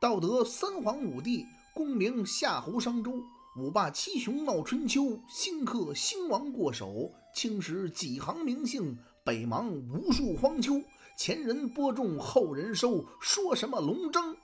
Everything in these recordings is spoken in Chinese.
道德三皇五帝，功名夏侯商周，五霸七雄闹春秋，新客兴亡过手，青史几行名姓，北邙无数荒丘。前人播种，后人收，说什么龙争？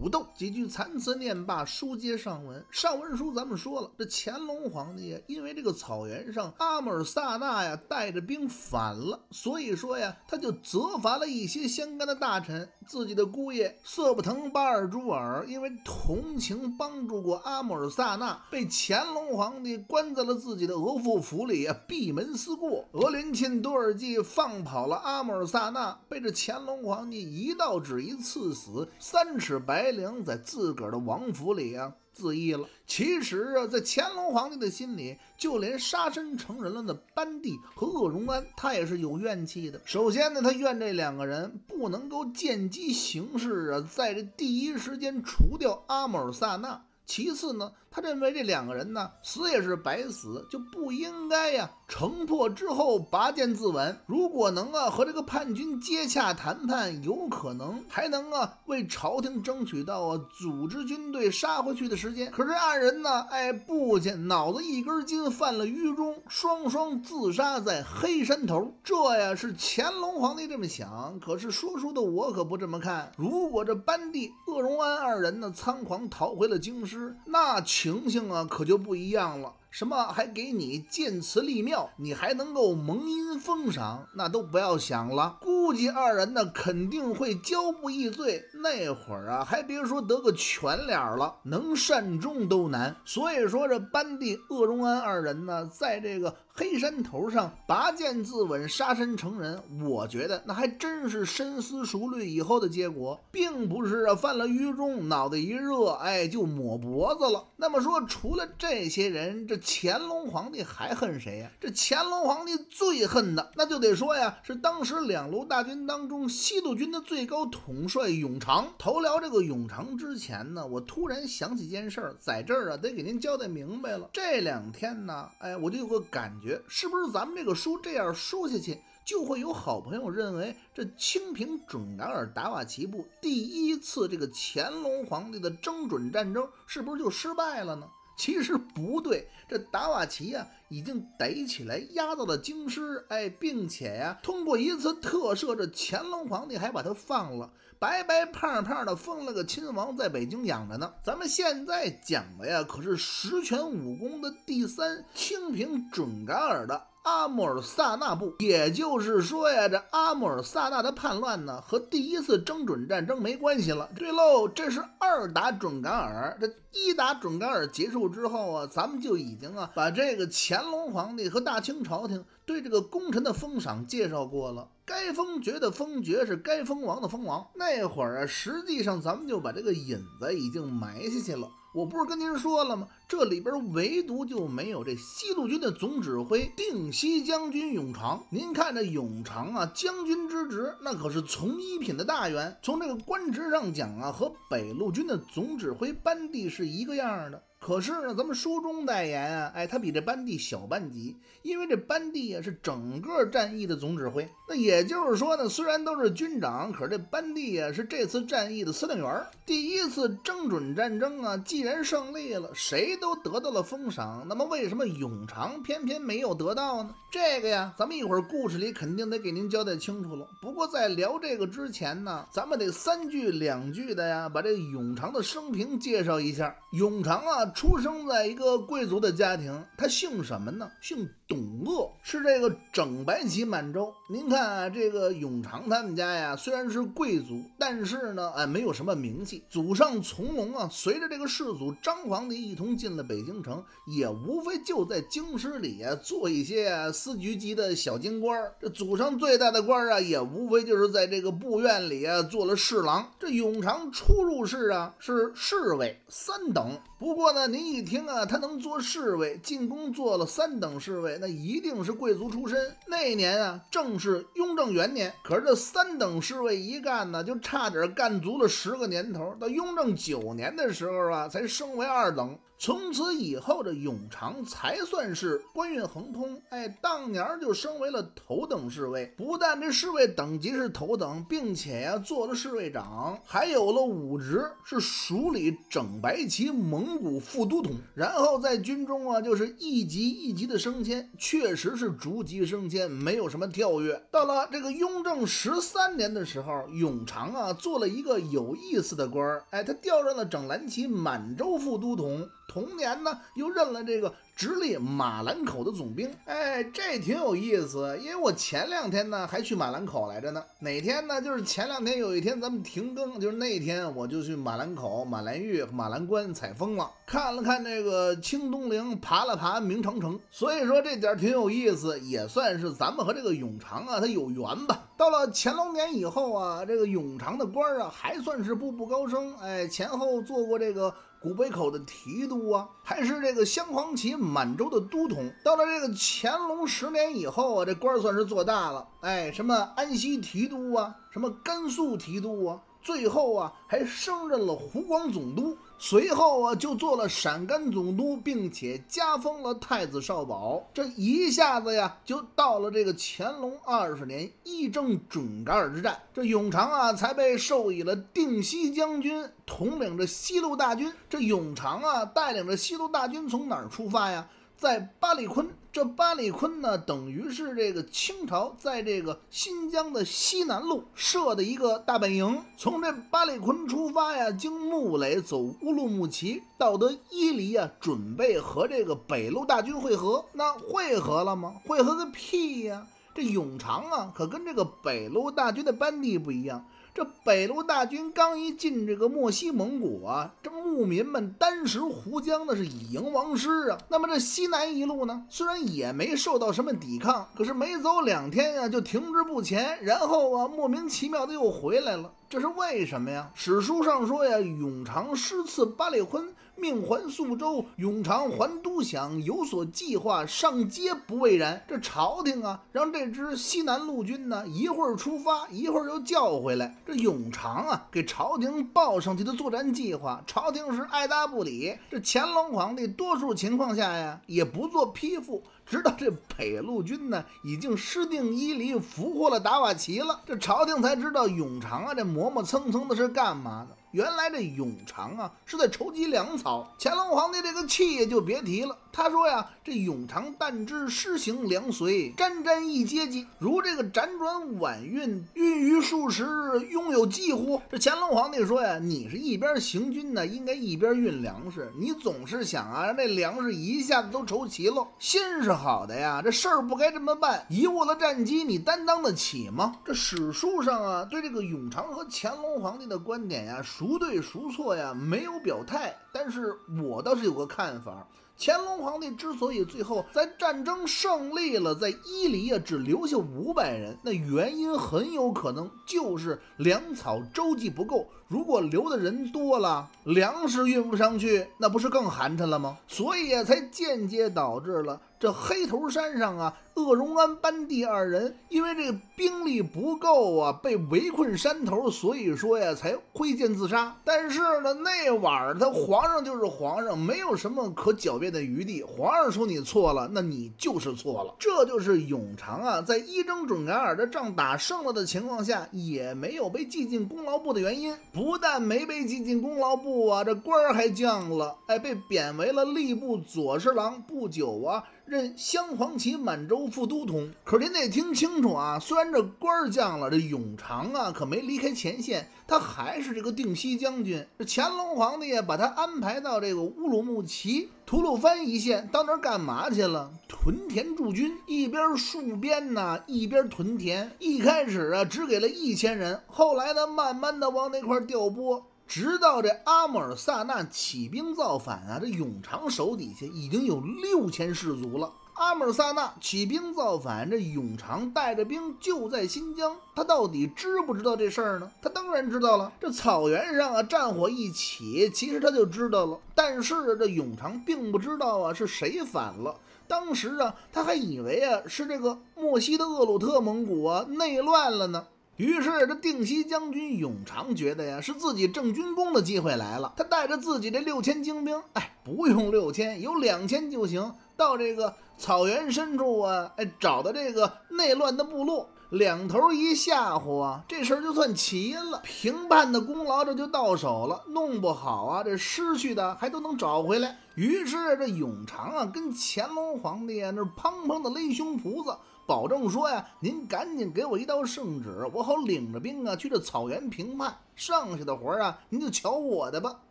虎斗几句残词念罢，书接上文。上文书咱们说了，这乾隆皇帝呀，因为这个草原上阿穆尔萨纳呀带着兵反了，所以说呀，他就责罚了一些相干的大臣。自己的姑爷色不腾巴尔朱尔，因为同情帮助过阿穆尔萨纳，被乾隆皇帝关在了自己的额驸府里啊，闭门思过。额林沁多尔济放跑了阿穆尔萨纳，被这乾隆皇帝一道旨意赐死，三尺白绫在自个儿的王府里啊。自缢了。其实啊，在乾隆皇帝的心里，就连杀身成仁了的班第和鄂荣安，他也是有怨气的。首先呢，他怨这两个人不能够见机行事啊，在这第一时间除掉阿穆尔萨纳。其次呢，他认为这两个人呢死也是白死，就不应该呀城破之后拔剑自刎。如果能啊和这个叛军接洽谈判，有可能还能啊为朝廷争取到啊组织军队杀回去的时间。可是二人呢，哎不见脑子一根筋，犯了愚忠，双双自杀在黑山头。这呀是乾隆皇帝这么想，可是说书的我可不这么看。如果这班第鄂荣安二人呢仓皇逃回了京师。那情形啊，可就不一样了。什么还给你建祠立庙，你还能够蒙阴封赏，那都不要想了。估计二人呢肯定会交不易罪。那会儿啊，还别说得个全脸了，能善终都难。所以说这班第鄂荣安二人呢，在这个黑山头上拔剑自刎，杀身成仁。我觉得那还真是深思熟虑以后的结果，并不是啊犯了愚忠，脑袋一热，哎就抹脖子了。那么说，除了这些人，这乾隆皇帝还恨谁呀？这乾隆皇帝最恨的，那就得说呀，是当时两路大军当中西路军的最高统帅永长。头聊这个永长之前呢，我突然想起件事儿，在这儿啊得给您交代明白了。这两天呢，哎，我就有个感觉，是不是咱们这个书这样说下去，就会有好朋友认为这清平准噶尔达瓦齐部第一次这个乾隆皇帝的征准战争，是不是就失败了呢？其实不对，这达瓦齐呀，已经逮起来压到了京师，哎，并且呀，通过一次特赦，这乾隆皇帝还把他放了，白白胖胖的封了个亲王，在北京养着呢。咱们现在讲的呀，可是十全武功的第三清平准噶尔的。阿穆尔萨那部，也就是说呀，这阿穆尔萨那的叛乱呢，和第一次征准战争没关系了。对喽，这是二打准噶尔。这一打准噶尔结束之后啊，咱们就已经啊，把这个乾隆皇帝和大清朝廷对这个功臣的封赏介绍过了。该封爵的封爵，是该封王的封王。那会儿啊，实际上咱们就把这个引子已经埋下去了。我不是跟您说了吗？这里边唯独就没有这西路军的总指挥定西将军永长。您看这永长啊，将军之职那可是从一品的大员，从这个官职上讲啊，和北路军的总指挥班第是一个样的。可是呢，咱们书中代言啊，哎，他比这班第小半级，因为这班第啊是整个战役的总指挥。那也就是说呢，虽然都是军长，可是这班第啊是这次战役的司令员。第一次征准战争啊，既然胜利了，谁都得到了封赏，那么为什么永长偏偏没有得到呢？这个呀，咱们一会儿故事里肯定得给您交代清楚了。不过在聊这个之前呢，咱们得三句两句的呀，把这永长的生平介绍一下。永长啊。出生在一个贵族的家庭，他姓什么呢？姓董鄂，是这个整白旗满洲。您看啊，这个永长他们家呀，虽然是贵族，但是呢，哎，没有什么名气。祖上从龙啊，随着这个世祖张皇帝一同进了北京城，也无非就在京师里啊做一些啊司局级的小京官。这祖上最大的官啊，也无非就是在这个部院里啊做了侍郎。这永长初入仕啊，是侍卫三等。不过呢。您一听啊，他能做侍卫，进宫做了三等侍卫，那一定是贵族出身。那年啊，正是雍正元年，可是这三等侍卫一干呢，就差点干足了十个年头。到雍正九年的时候啊，才升为二等。从此以后，这永长才算是官运亨通。哎，当年就升为了头等侍卫，不但这侍卫等级是头等，并且呀做了侍卫长，还有了武职，是署理整白旗蒙古副都统。然后在军中啊，就是一级一级的升迁，确实是逐级升迁，没有什么跳跃。到了这个雍正十三年的时候，永长啊做了一个有意思的官儿，哎，他调任了整蓝旗满洲副都统。同年呢，又任了这个直隶马兰口的总兵。哎，这挺有意思，因为我前两天呢还去马兰口来着呢。哪天呢？就是前两天有一天咱们停更，就是那天我就去马兰口、马兰峪、马兰关采风了，看了看这个清东陵，爬了爬明长城。所以说这点挺有意思，也算是咱们和这个永长啊，他有缘吧。到了乾隆年以后啊，这个永长的官啊，还算是步步高升。哎，前后做过这个古北口的提督啊，还是这个镶黄旗满洲的都统。到了这个乾隆十年以后啊，这官儿算是做大了。哎，什么安西提督啊，什么甘肃提督啊。最后啊，还升任了湖广总督，随后啊，就做了陕甘总督，并且加封了太子少保。这一下子呀，就到了这个乾隆二十年议政准噶尔之战，这永长啊，才被授以了定西将军，统领着西路大军。这永长啊，带领着西路大军从哪儿出发呀？在巴里坤，这巴里坤呢，等于是这个清朝在这个新疆的西南路设的一个大本营。从这巴里坤出发呀，经木垒走乌鲁木齐，到得伊犁呀，准备和这个北路大军会合。那会合了吗？会合个屁呀！这永长啊，可跟这个北路大军的班底不一样。这北路大军刚一进这个漠西蒙古啊，这牧民们单食胡浆，那是以营亡师啊。那么这西南一路呢，虽然也没受到什么抵抗，可是没走两天呀，就停滞不前，然后啊，莫名其妙的又回来了。这是为什么呀？史书上说呀，永长失赐巴里坤，命还宿州。永长还都想，有所计划，上街不畏然。这朝廷啊，让这支西南陆军呢，一会儿出发，一会儿又叫回来。这永长啊，给朝廷报上去的作战计划，朝廷是爱答不理。这乾隆皇帝多数情况下呀，也不做批复。直到这北路军呢，已经失定伊犁，俘获了达瓦齐了，这朝廷才知道永长啊，这磨磨蹭蹭的是干嘛的。原来这永长啊是在筹集粮草，乾隆皇帝这个气也就别提了。他说呀，这永长但知施行粮随，沾沾一阶级，如这个辗转晚运，运于数十，拥有几乎？这乾隆皇帝说呀，你是一边行军呢，应该一边运粮食，你总是想啊，让这粮食一下子都筹齐了，心是好的呀，这事儿不该这么办，贻误了战机，你担当得起吗？这史书上啊，对这个永长和乾隆皇帝的观点呀。孰对孰错呀？没有表态，但是我倒是有个看法。乾隆皇帝之所以最后在战争胜利了，在伊犁啊只留下五百人，那原因很有可能就是粮草周济不够。如果留的人多了，粮食运不上去，那不是更寒碜了吗？所以啊，才间接导致了。这黑头山上啊，鄂荣安班第二人因为这个兵力不够啊，被围困山头，所以说呀，才挥剑自杀。但是呢，那晚儿他皇皇上就是皇上，没有什么可狡辩的余地。皇上说你错了，那你就是错了。这就是永长啊，在一征准噶尔的仗打胜了的情况下，也没有被记进功劳簿的原因。不但没被记进功劳簿啊，这官儿还降了，哎，被贬为了吏部左侍郎。不久啊。任镶黄旗满洲副都统，可是您得听清楚啊！虽然这官降了，这永长啊可没离开前线，他还是这个定西将军。这乾隆皇帝啊把他安排到这个乌鲁木齐、吐鲁番一线，到那儿干嘛去了？屯田驻军，一边戍边呢，一边屯田。一开始啊只给了一千人，后来呢慢慢的往那块调拨。直到这阿姆尔萨纳起兵造反啊，这永长手底下已经有六千士卒了。阿姆尔萨纳起兵造反，这永长带着兵就在新疆，他到底知不知道这事儿呢？他当然知道了。这草原上啊，战火一起，其实他就知道了。但是这永长并不知道啊，是谁反了。当时啊，他还以为啊，是这个莫西的厄鲁特蒙古啊内乱了呢。于是，这定西将军永长觉得呀，是自己正军功的机会来了。他带着自己这六千精兵，哎，不用六千，有两千就行。到这个草原深处啊，哎，找到这个内乱的部落，两头一吓唬啊，这事儿就算齐了，平叛的功劳这就到手了。弄不好啊，这失去的还都能找回来。于是，这永长啊，跟乾隆皇帝啊，那砰砰的勒胸脯子。保证说呀，您赶紧给我一道圣旨，我好领着兵啊去这草原平叛。剩下的活啊，您就瞧我的吧。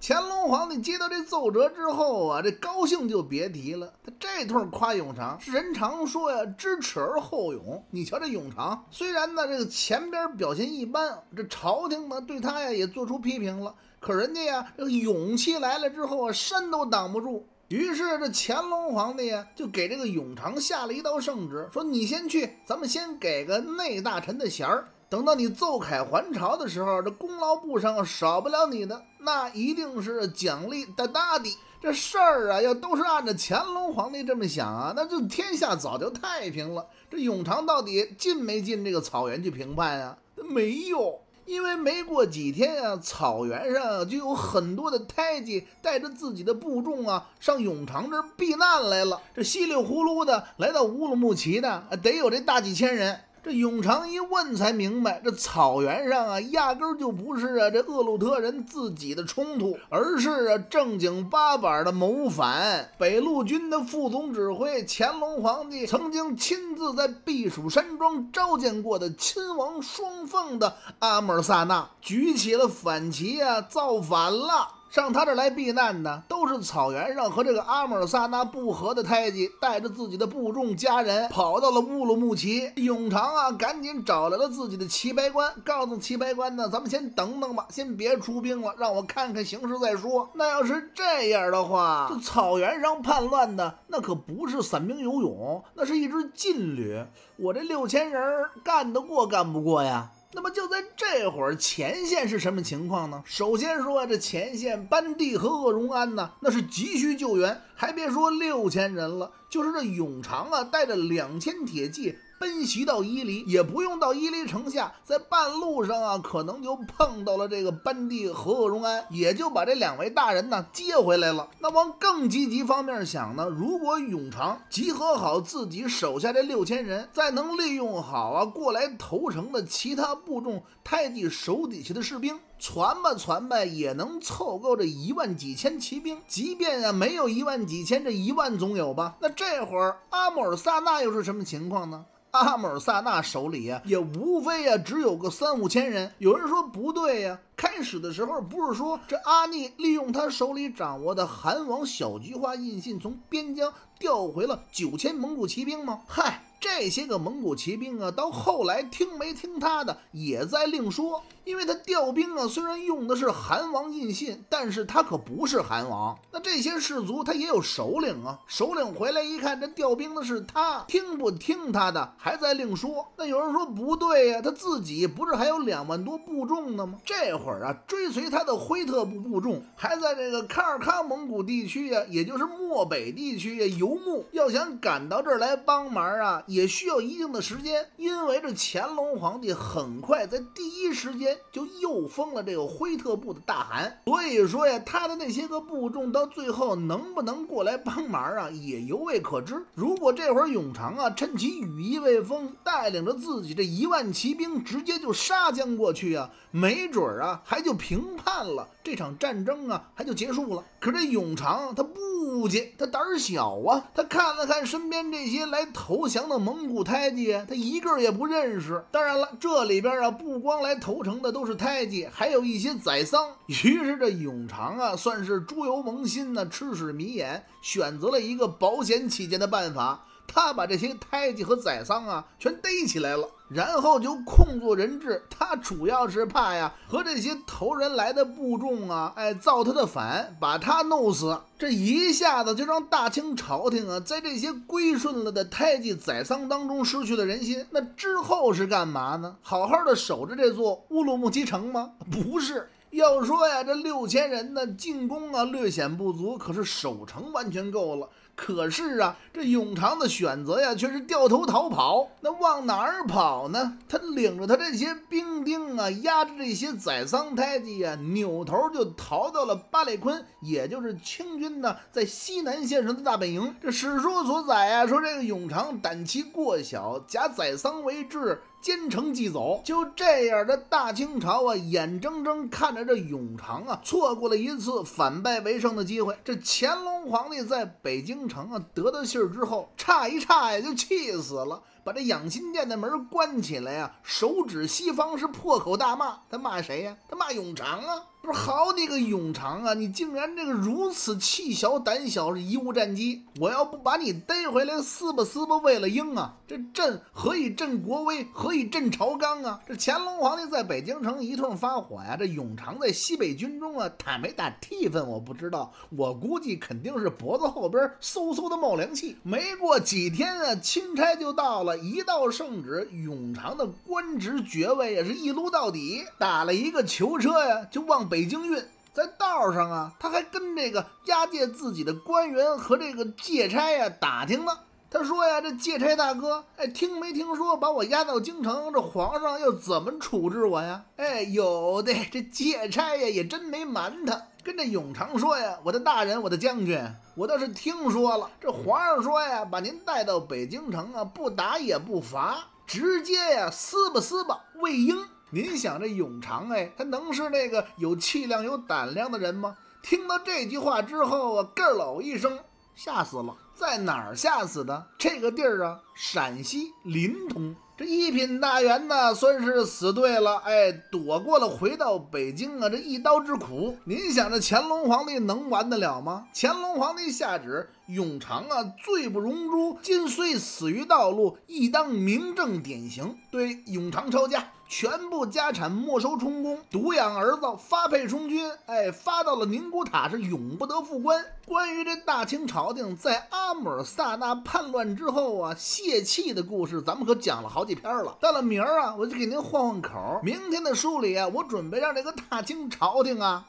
乾隆皇帝接到这奏折之后啊，这高兴就别提了。他这通夸永长，人常说呀，知耻而后勇。你瞧这永长，虽然呢这个前边表现一般，这朝廷呢对他呀也做出批评了，可人家呀这个勇气来了之后啊，山都挡不住。于是这乾隆皇帝呀，就给这个永长下了一道圣旨，说你先去，咱们先给个内大臣的衔儿。等到你奏凯还朝的时候，这功劳簿上少不了你的，那一定是奖励大大的。这事儿啊，要都是按照乾隆皇帝这么想啊，那就天下早就太平了。这永长到底进没进这个草原去平叛啊？没有。因为没过几天啊，草原上就有很多的胎记带着自己的部众啊，上永长这儿避难来了。这稀里糊涂的来到乌鲁木齐的，得有这大几千人。这永长一问才明白，这草原上啊，压根儿就不是啊这厄鲁特人自己的冲突，而是啊正经八百的谋反。北路军的副总指挥乾隆皇帝曾经亲自在避暑山庄召见过的亲王双凤的阿穆尔萨纳，举起了反旗啊，造反了。上他这来避难的，都是草原上和这个阿穆尔萨那不和的胎记，带着自己的部众家人，跑到了乌鲁木齐。永长啊，赶紧找来了自己的齐白官，告诉齐白官呢，咱们先等等吧，先别出兵了，让我看看形势再说。那要是这样的话，这草原上叛乱的那可不是散兵游勇，那是一支劲旅。我这六千人干得过干不过呀？那么就在这会儿，前线是什么情况呢？首先说，这前线班地和鄂荣安呢，那是急需救援，还别说六千人了，就是这永长啊，带着两千铁骑。奔袭到伊犁，也不用到伊犁城下，在半路上啊，可能就碰到了这个班第和鄂荣安，也就把这两位大人呢接回来了。那往更积极方面想呢，如果永长集合好自己手下这六千人，再能利用好啊过来投诚的其他部众太极手底下的士兵，传吧传吧，也能凑够这一万几千骑兵。即便啊没有一万几千，这一万总有吧？那这会儿阿穆尔萨那又是什么情况呢？阿姆尔萨纳手里呀，也无非呀只有个三五千人。有人说不对呀，开始的时候不是说这阿逆利用他手里掌握的韩王小菊花印信，从边疆调回了九千蒙古骑兵吗？嗨！这些个蒙古骑兵啊，到后来听没听他的也在另说，因为他调兵啊，虽然用的是韩王印信，但是他可不是韩王。那这些士卒他也有首领啊，首领回来一看，这调兵的是他，听不听他的还在另说。那有人说不对呀，他自己不是还有两万多部众呢吗？这会儿啊，追随他的辉特部部众还在这个喀尔喀蒙古地区呀，也就是漠北地区呀游牧，要想赶到这儿来帮忙啊。也需要一定的时间，因为这乾隆皇帝很快在第一时间就又封了这个辉特部的大汗，所以说呀，他的那些个部众到最后能不能过来帮忙啊，也犹未可知。如果这会儿永长啊趁其羽翼未丰，带领着自己这一万骑兵直接就杀将过去啊，没准儿啊还就平叛了，这场战争啊还就结束了。可这永长他不去，他胆儿小啊，他看了看身边这些来投降的。蒙古太监，他一个也不认识。当然了，这里边啊，不光来投诚的都是太监，还有一些宰桑。于是这永长啊，算是猪油蒙心呢，吃屎迷眼，选择了一个保险起见的办法，他把这些太监和宰桑啊，全逮起来了。然后就控作人质。他主要是怕呀，和这些头人来的部众啊，哎，造他的反，把他弄死。这一下子就让大清朝廷啊，在这些归顺了的太监宰桑当中失去了人心。那之后是干嘛呢？好好的守着这座乌鲁木齐城吗？不是。要说呀，这六千人呢，进攻啊略显不足，可是守城完全够了。可是啊，这永长的选择呀，却是掉头逃跑。那往哪儿跑呢？他领着他这些兵丁啊，压着这些宰桑太监呀，扭头就逃到了巴里坤，也就是清军呢在西南线上的大本营。这史书所载啊，说这个永长胆气过小，假宰桑为质。兼程即走，就这样，这大清朝啊，眼睁睁看着这永长啊，错过了一次反败为胜的机会。这乾隆皇帝在北京城啊得到信儿之后，差一差呀，就气死了。把这养心殿的门关起来呀，手指西方是破口大骂。他骂谁呀？他骂永长啊！不是好你个永长啊！你竟然这个如此气小胆小，是贻误战机！我要不把你逮回来撕吧撕吧，为了英啊！这朕何以振国威？何以振朝纲啊？这乾隆皇帝在北京城一通发火呀，这永长在西北军中啊打没打替分我不知道，我估计肯定是脖子后边嗖嗖的冒凉气。没过几天啊，钦差就到了。一道圣旨，永长的官职爵位也是一撸到底，打了一个囚车呀，就往北北京运。在道上啊，他还跟这个押解自己的官员和这个借差呀打听呢。他说呀，这借差大哥，哎，听没听说把我押到京城，这皇上要怎么处置我呀？哎，有的，这借差呀也真没瞒他。跟这永长说呀，我的大人，我的将军，我倒是听说了。这皇上说呀，把您带到北京城啊，不打也不罚，直接呀撕吧撕吧喂鹰。您想这永长哎，他能是那个有气量、有胆量的人吗？听到这句话之后啊，咯喽一声，吓死了。在哪儿吓死的？这个地儿啊，陕西临潼。这一品大员呢，算是死对了，哎，躲过了回到北京啊这一刀之苦。您想这乾隆皇帝能完得了吗？乾隆皇帝下旨，永长啊，罪不容诛，今虽死于道路，亦当明正典刑，对永长抄家。全部家产没收充公，独养儿子发配充军，哎，发到了宁古塔是永不得复官。关于这大清朝廷在阿姆尔萨那叛乱之后啊泄气的故事，咱们可讲了好几篇了。到了明儿啊，我就给您换换口。明天的书里啊，我准备让这个大清朝廷啊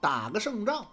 打个胜仗。